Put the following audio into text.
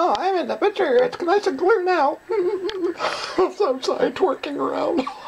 Oh, I'm in the picture. It's nice and clear now. I'm sorry, twerking around.